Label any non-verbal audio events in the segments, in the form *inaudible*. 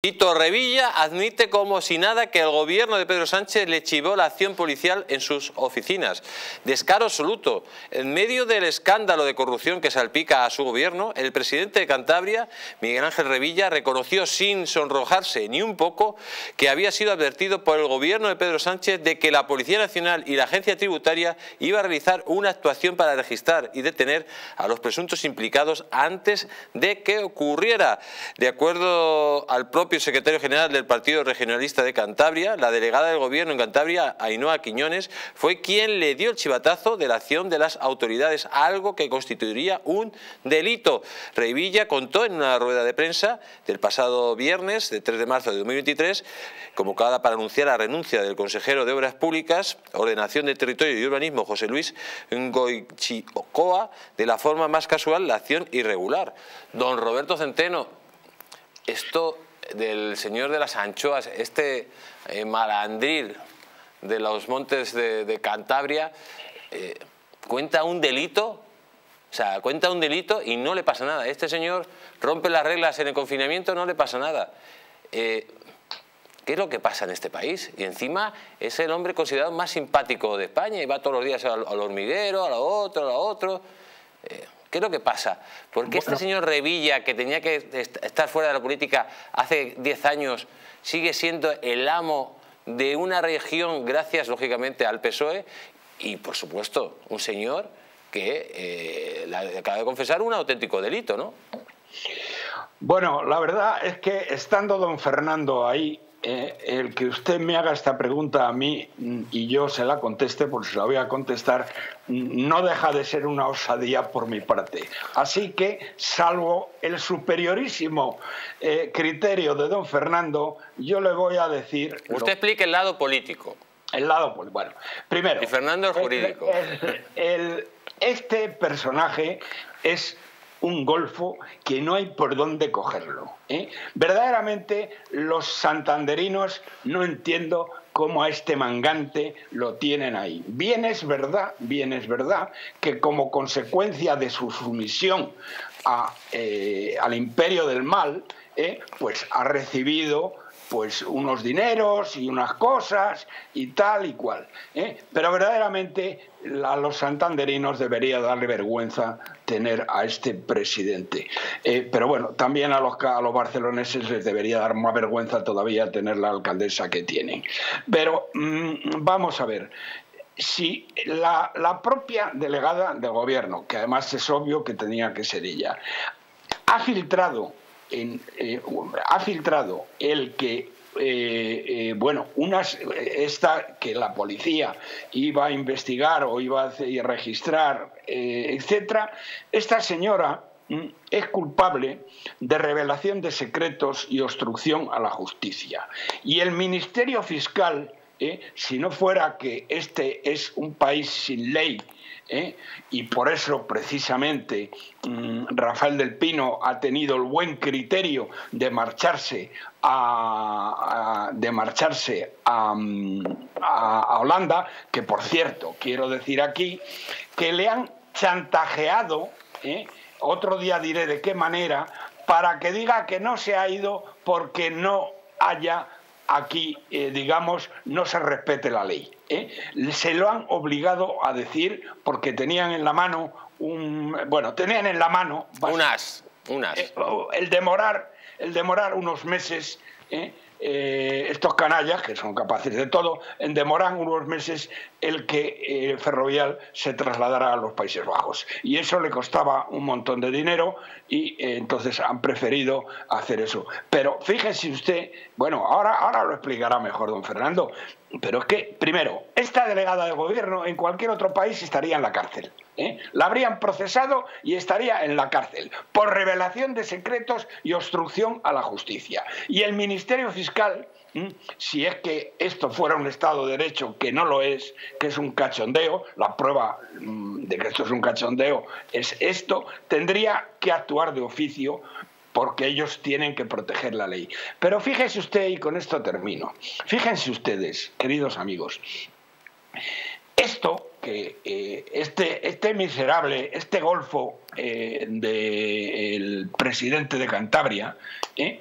Tito Revilla admite como si nada que el gobierno de Pedro Sánchez le chivó la acción policial en sus oficinas. Descaro absoluto. En medio del escándalo de corrupción que salpica a su gobierno, el presidente de Cantabria, Miguel Ángel Revilla, reconoció sin sonrojarse ni un poco que había sido advertido por el gobierno de Pedro Sánchez de que la Policía Nacional y la Agencia Tributaria iba a realizar una actuación para registrar y detener a los presuntos implicados antes de que ocurriera. De acuerdo al propio propio secretario general del Partido Regionalista de Cantabria, la delegada del Gobierno en Cantabria, Ainhoa Quiñones, fue quien le dio el chivatazo de la acción de las autoridades, algo que constituiría un delito. Revilla contó en una rueda de prensa del pasado viernes, de 3 de marzo de 2023, convocada para anunciar la renuncia del consejero de Obras Públicas, Ordenación de Territorio y Urbanismo, José Luis Ngoichiocoa, de la forma más casual, la acción irregular. Don Roberto Centeno, esto del señor de las anchoas, este eh, malandril de los montes de, Cantabria, eh, cuenta un delito, o sea, cuenta un delito y no le pasa nada. Este señor rompe las reglas en el confinamiento, no le pasa nada. Eh, ¿Qué es lo que pasa en este país? Y encima es el hombre considerado más simpático de España y va todos los días al, hormiguero, a lo otro, a lo otro. ¿Qué es lo que pasa? ¿Por qué este señor Revilla, que tenía que estar fuera de la política hace 10 años, sigue siendo el amo de una región, gracias lógicamente al PSOE, y por supuesto un señor que eh, acaba de confesar un auténtico delito, ¿no? Bueno, la verdad es que estando don Fernando ahí, eh, el que usted me haga esta pregunta a mí mm, y yo se la conteste, porque se la voy a contestar, mm, no deja de ser una osadía por mi parte. Así que, salvo el superiorísimo eh, criterio de don Fernando, yo le voy a decir... Usted explique el lado político. El lado político. Bueno, primero... Y Fernando el jurídico. este personaje es un golfo que no hay por dónde cogerlo. ¿eh? Verdaderamente los santanderinos no entiendo cómo a este mangante lo tienen ahí. Bien es verdad, bien es verdad que como consecuencia de su sumisión eh, al imperio del mal, ¿eh? pues ha recibido pues unos dineros y unas cosas y tal y cual. ¿eh? Pero verdaderamente a los santanderinos debería darle vergüenza tener a este presidente. Eh, pero bueno, también a los, a los barceloneses les debería dar más vergüenza todavía tener la alcaldesa que tienen. Pero mm, vamos a ver, si la, propia delegada del gobierno, que además es obvio que tenía que ser ella, ha filtrado eh, ha filtrado el que eh, eh, bueno, unas, esta que la policía iba a investigar o iba a registrar, etcétera, esta señora mm, es culpable de revelación de secretos y obstrucción a la justicia. Y el Ministerio Fiscal, si no fuera que este es un país sin ley, ¿eh? y por eso precisamente mm, Rafael del Pino ha tenido el buen criterio de marcharse a, de marcharse mm, a, Holanda, que por cierto quiero decir aquí que le han chantajeado, ¿eh? otro día diré de qué manera, para que diga que no se ha ido porque no haya aquí, eh, digamos, no se respete la ley. ¿eh? Se lo han obligado a decir porque tenían en la mano un. Bueno, tenían en la mano. Unas. Unas. Eh, el, demorar, el demorar unos meses. estos canallas, que son capaces de todo, en demorar unos meses el que Ferrovial se trasladara a los Países Bajos. Y eso le costaba un montón de dinero y entonces han preferido hacer eso. Pero fíjese usted, bueno, ahora, ahora lo explicará mejor don Fernando, pero es que, primero, esta delegada del gobierno en cualquier otro país estaría en la cárcel. ¿eh? La habrían procesado y estaría en la cárcel por revelación de secretos y obstrucción a la justicia. Y el Ministerio Fiscal, si es que esto fuera un Estado de Derecho, que no lo es, que es un cachondeo, la prueba mm, de que esto es un cachondeo es esto, tendría que actuar de oficio porque ellos tienen que proteger la ley. Pero fíjese usted, y con esto termino, fíjense ustedes, queridos amigos, esto que eh, este, este miserable, este golfo eh, del presidente de Cantabria, eh,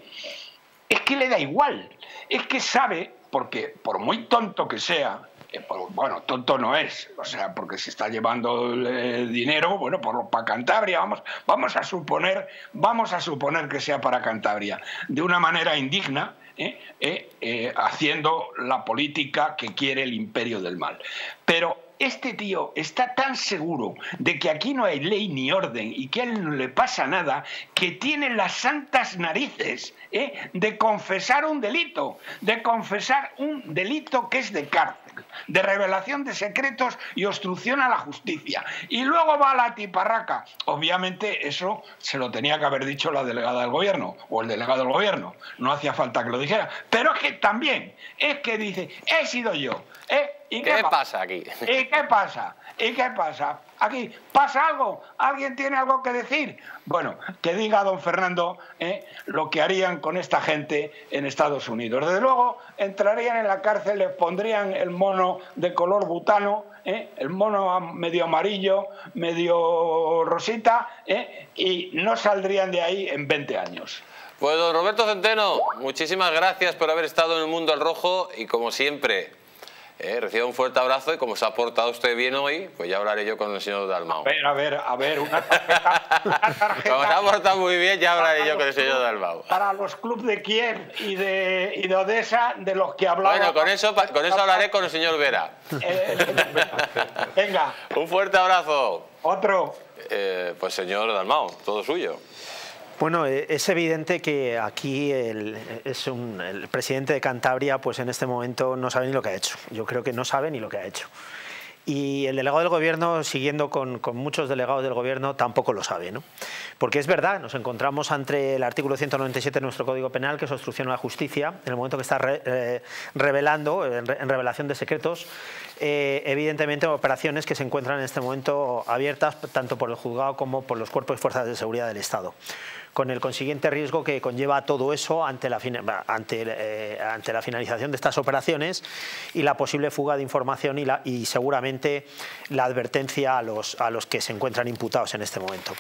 es que le da igual, es que sabe, porque por muy tonto que sea, eh, bueno, tonto no es, o sea, porque se está llevando el dinero, bueno, por, para Cantabria, vamos, vamos a suponer, vamos a suponer que sea para Cantabria, de una manera indigna, ¿eh? Eh, haciendo la política que quiere el imperio del mal. Pero este tío está tan seguro de que aquí no hay ley ni orden y que a él no le pasa nada, que tiene las santas narices ¿eh? de confesar un delito, de confesar un delito que es de cárcel de revelación de secretos y obstrucción a la justicia. Y luego va a la tiparraca. Obviamente eso se lo tenía que haber dicho la delegada del gobierno o el delegado del gobierno. No hacía falta que lo dijera. Pero es que también es que dice, he sido yo. ¿eh? ¿Y qué, pasa aquí? ¿Y qué pasa? ¿Y qué pasa? Aquí, ¿pasa algo? ¿Alguien tiene algo que decir? Bueno, que diga don Fernando ¿eh? lo que harían con esta gente en Estados Unidos. Desde luego, entrarían en la cárcel, les pondrían el mono de color butano, ¿eh? el mono medio amarillo, medio rosita, ¿eh? y no saldrían de ahí en 20 años. Pues don Roberto Centeno, muchísimas gracias por haber estado en el Mundo al Rojo y como siempre, eh, reciba un fuerte abrazo y como se ha portado usted bien hoy, pues ya hablaré yo con el señor Dalmau. A ver, a ver, a ver, una tarjeta. *laughs* como se ha portado muy bien, ya hablaré yo con el señor Dalmau. Para los clubes de Kiev y de, y de Odessa, de los que hablaba. Bueno, con eso, con eso hablaré con el señor Vera. Eh, venga. *laughs* Un fuerte abrazo. Otro. Eh, pues señor Dalmau, todo suyo. Bueno, eh, es evidente que aquí el, es el presidente de Cantabria pues en este momento no sabe ni lo que ha hecho. Yo creo que no sabe ni lo que ha hecho. Y el delegado del gobierno, siguiendo con, muchos delegados del gobierno, tampoco lo sabe. ¿no? Porque es verdad, nos encontramos ante el artículo 197 de nuestro Código Penal, que es obstrucción a la justicia, en el momento que está eh, revelando, en, revelación de secretos, eh, evidentemente operaciones que se encuentran en este momento abiertas tanto por el juzgado como por los cuerpos y fuerzas de seguridad del Estado con el consiguiente riesgo que conlleva todo eso ante la, ante, eh, ante la finalización de estas operaciones y la posible fuga de información y, seguramente la advertencia a los, que se encuentran imputados en este momento.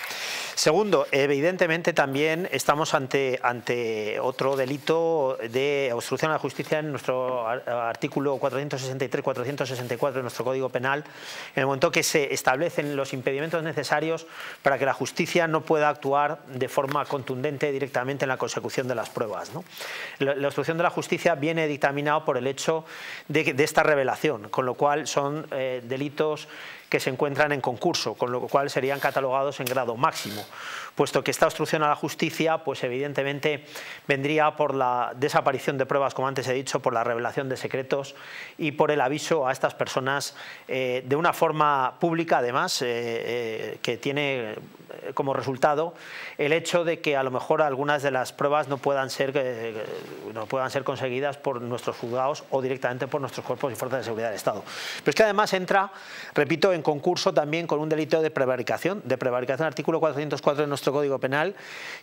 Segundo, evidentemente también estamos ante, ante otro delito de obstrucción a la justicia en nuestro artículo 463-464 de nuestro Código Penal, en el momento que se establecen los impedimentos necesarios para que la justicia no pueda actuar de forma contundente directamente en la consecución de las pruebas. La, obstrucción de la justicia viene dictaminado por el hecho de, esta revelación, con lo cual son eh, delitos que se encuentran en concurso, con lo cual serían catalogados en grado máximo, puesto que esta obstrucción a la justicia, pues evidentemente vendría por la desaparición de pruebas, como antes he dicho, por la revelación de secretos y por el aviso a estas personas eh, de una forma pública, además, eh, que tiene como resultado el hecho de que a lo mejor algunas de las pruebas no puedan ser, no puedan ser conseguidas por nuestros juzgados o directamente por nuestros cuerpos y fuerzas de seguridad del Estado. Pero es que además entra, repito, en concurso también con un delito de prevaricación, de prevaricación, artículo 404 de nuestro Código Penal,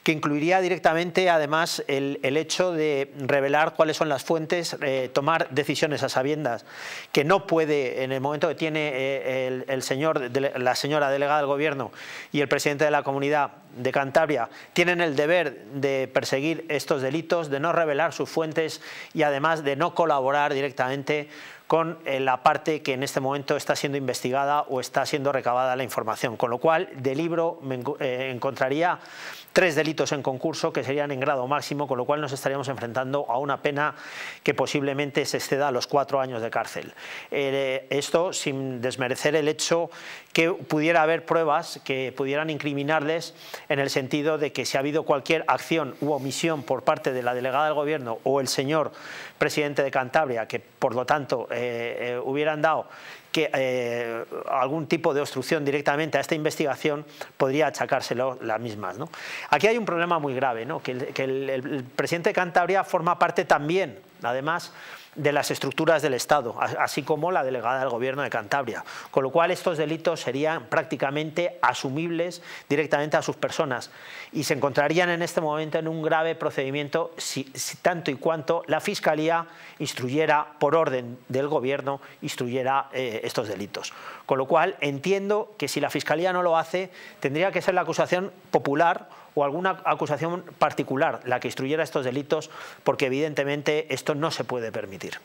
que incluiría directamente además el, hecho de revelar cuáles son las fuentes, eh, tomar decisiones a sabiendas que no puede, en el momento que tiene eh, el, señor, la señora delegada del Gobierno y el presidente de la comunidad de Cantabria tienen el deber de perseguir estos delitos, de no revelar sus fuentes y además de no colaborar directamente con eh, la parte que en este momento está siendo investigada o está siendo recabada la información. Con lo cual, de libro me eh, encontraría tres delitos en concurso que serían en grado máximo, con lo cual nos estaríamos enfrentando a una pena que posiblemente se exceda a los cuatro años de cárcel. Eh, esto sin desmerecer el hecho que pudiera haber pruebas que pudieran incriminarles en el sentido de que si ha habido cualquier acción u omisión por parte de la delegada del Gobierno o el señor presidente de Cantabria, que por lo tanto eh, eh, hubieran dado que eh, algún tipo de obstrucción directamente a esta investigación podría achacárselo las mismas. Aquí hay un problema muy grave, que, el presidente de Cantabria forma parte también, además, de las estructuras del Estado, así como la delegada del Gobierno de Cantabria. Con lo cual estos delitos serían prácticamente asumibles directamente a sus personas y se encontrarían en este momento en un grave procedimiento si, tanto y cuanto la Fiscalía instruyera por orden del Gobierno, instruyera eh, estos delitos. Con lo cual entiendo que si la Fiscalía no lo hace, tendría que ser la acusación popular o alguna acusación particular la que instruyera estos delitos, porque evidentemente esto no se puede permitir.